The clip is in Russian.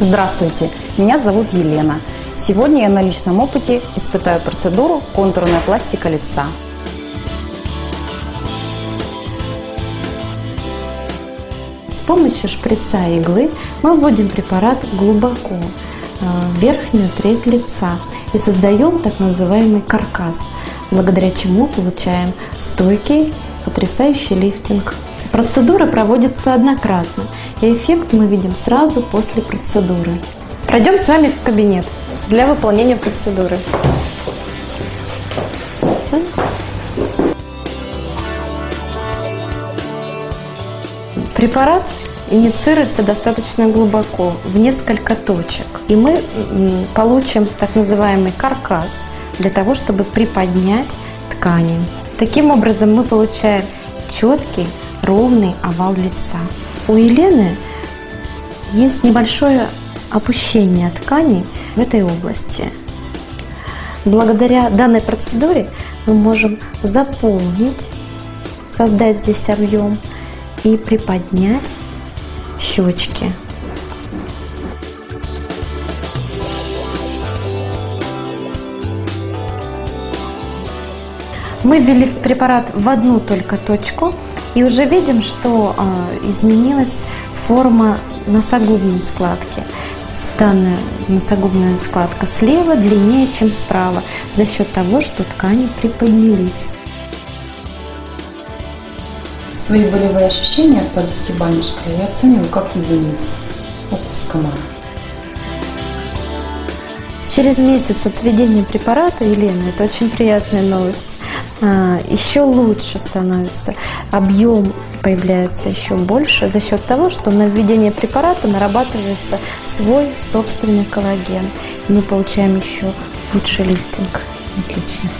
Здравствуйте, меня зовут Елена. Сегодня я на личном опыте испытаю процедуру контурная пластика лица. С помощью шприца и иглы мы вводим препарат глубоко э, в верхнюю треть лица и создаем так называемый каркас, благодаря чему получаем стойкий, потрясающий лифтинг. Процедура проводится однократно, и эффект мы видим сразу после процедуры. Пройдем с вами в кабинет для выполнения процедуры. Препарат инициируется достаточно глубоко, в несколько точек. И мы получим так называемый каркас для того, чтобы приподнять ткани. Таким образом мы получаем четкий, ровный овал лица. У Елены есть небольшое опущение тканей в этой области. Благодаря данной процедуре мы можем заполнить, создать здесь объем и приподнять щечки. Мы ввели препарат в одну только точку и уже видим, что э, изменилась форма носогубной складки. Данная носогубная складка слева длиннее, чем справа, за счет того, что ткани приподнялись. Свои болевые ощущения по десятибалльной шкале я оцениваю как единицы. Укус комара. Через месяц от введения препарата, Елена, это очень приятная новость, а, еще лучше становится, объем появляется еще больше за счет того, что на введение препарата нарабатывается свой собственный коллаген. И мы получаем еще лучший лифтинг. Отлично.